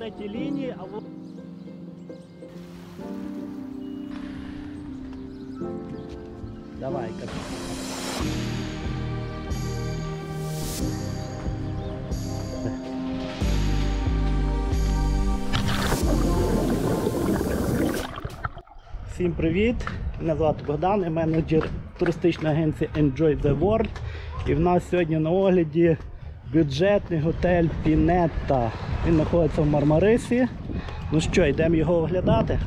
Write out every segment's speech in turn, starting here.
третій лінії, а в... Давай, как. Всім привіт! Мене звати Богдан і менеджер туристичної агенції Enjoy the World. І в нас сьогодні на огляді бюджетний готель Пінетта. Він знаходиться в Мармарисі. Ну що, йдемо його оглядати?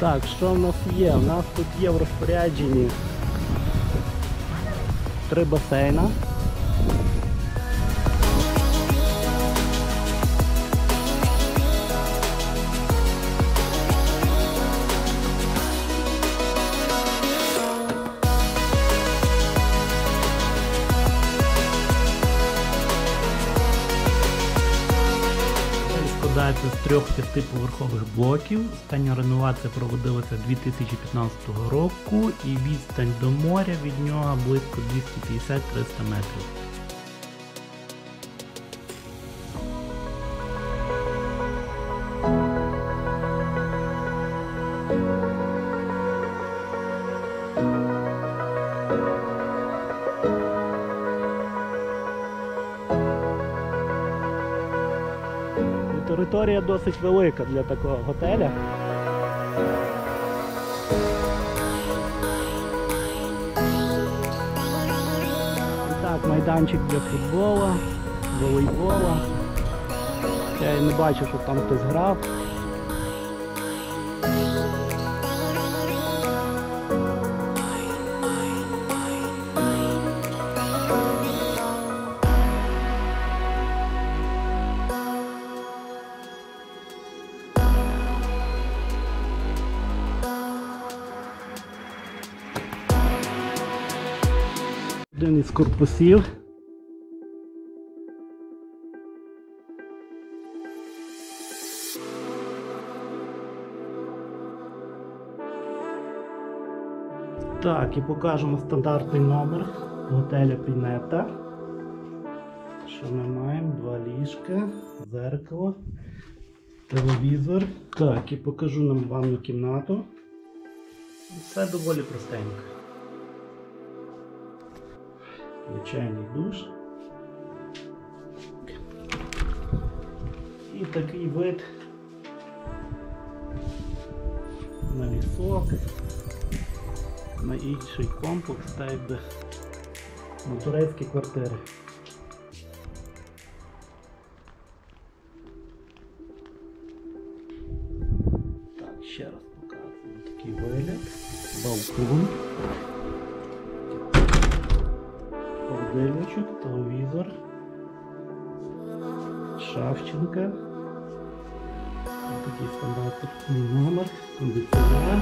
Так, що в нас є? У нас тут є в розпорядженні три басейна. Трьох п'ятиповерхових блоків. Остання реновація проводилася 2015 року і відстань до моря від нього близько 250-300 метрів. Територія досить велика для такого готеля. Так, майданчик для футболу, волейбола. Я і не бачу, що там хтось грав. Один із корпусів. Так, і покажемо стандартний номер готеля Пінета. Що ми маємо? Два ліжка, зеркало, телевізор. Так, і покажу нам ванну кімнату. Все доволі простенько. Звичайний душ. І такий вид на лісок, на інший комплекс, та якби на турецькі квартири. Так, ще раз показую такий вигляд. Балкон. Холодильничок, телевізор, Шавченка. Такий стандартний номер, кондиціонер.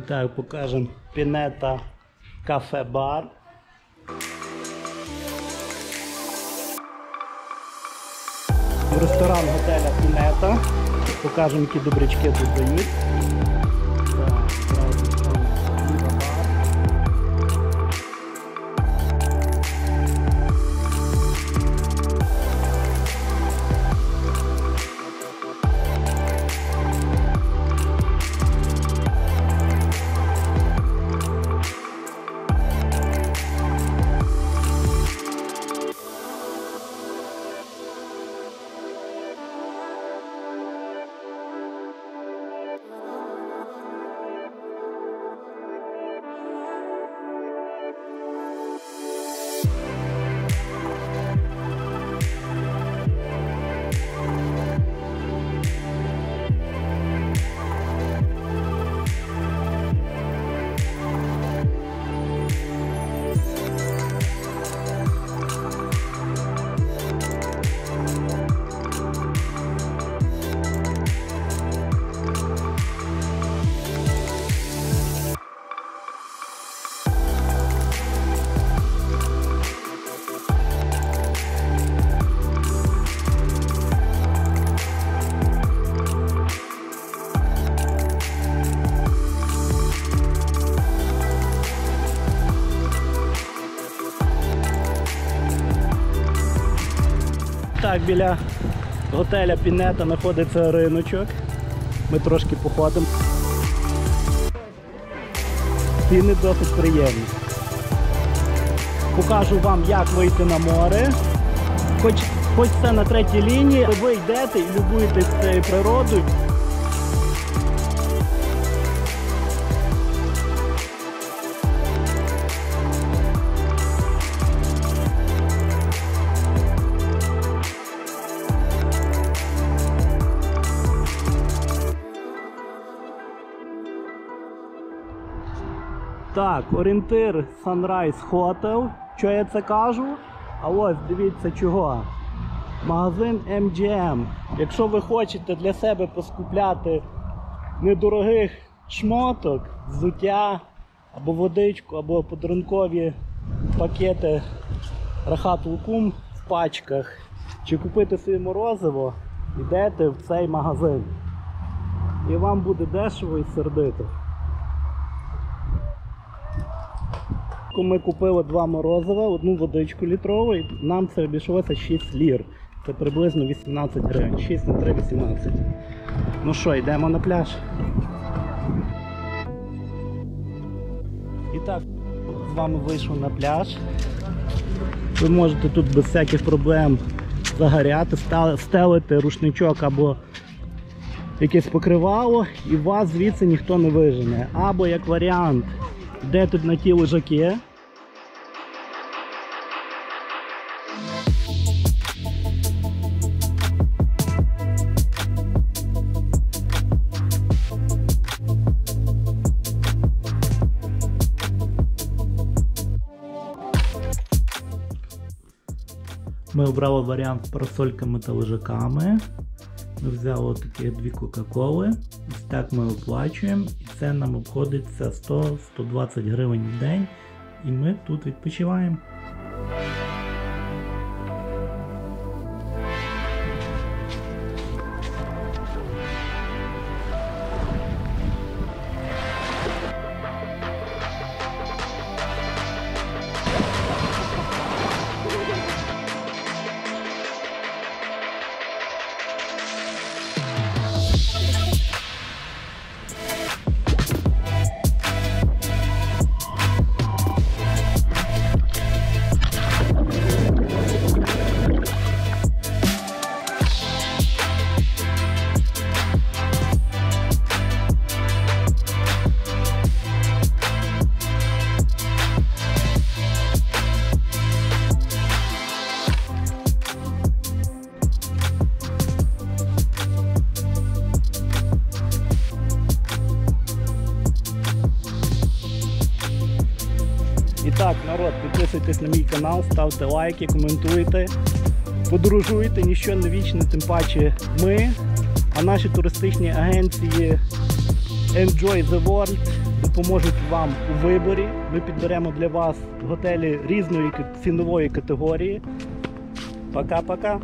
Так, покажемо Пінета кафе-бар. Ресторан готеля Пінета. Покажемо, які добрячки тут дають. Так, біля готеля Пінета знаходиться риночок. Ми трошки походимо. Ціни досить приємні. Покажу вам, як вийти на море. Хоч, хоч це на третій лінії, ви йдете і любуєтесь цією природою. Так, орієнтир Sunrise Hotel. Що я це кажу? А ось дивіться чого. Магазин MGM. Якщо ви хочете для себе поскупляти недорогих шмоток, взуття або водичку, або подарункові пакети Рахат Лукум в пачках, чи купити собі морозиво, йдете в цей магазин. І вам буде дешево і сердито. Ми купили два морозива, одну водичку літрову, і нам це обійшлося 6 лір. Це приблизно 18 гривень. 6 на 3 18. Ну що, йдемо на пляж. І так, з вами вийшов на пляж. Ви можете тут без всяких проблем загоряти, стелити рушничок або якесь покривало, і вас звідси ніхто не вижене. Або як варіант, де тут на ті лежаки. Ми обрали варіант з парасольками та лежаками. Ми взяли такі дві Кока-Коли. Ось так ми оплачуємо. І це нам обходиться 100-120 гривень в день. І ми тут відпочиваємо. Підписуйтесь на мій канал, ставте лайки, коментуйте, подорожуйте, ніщо не вічне, тим паче ми, а наші туристичні агенції Enjoy the World допоможуть вам у виборі. Ми підберемо для вас готелі різної цінової категорії. Пока-пока.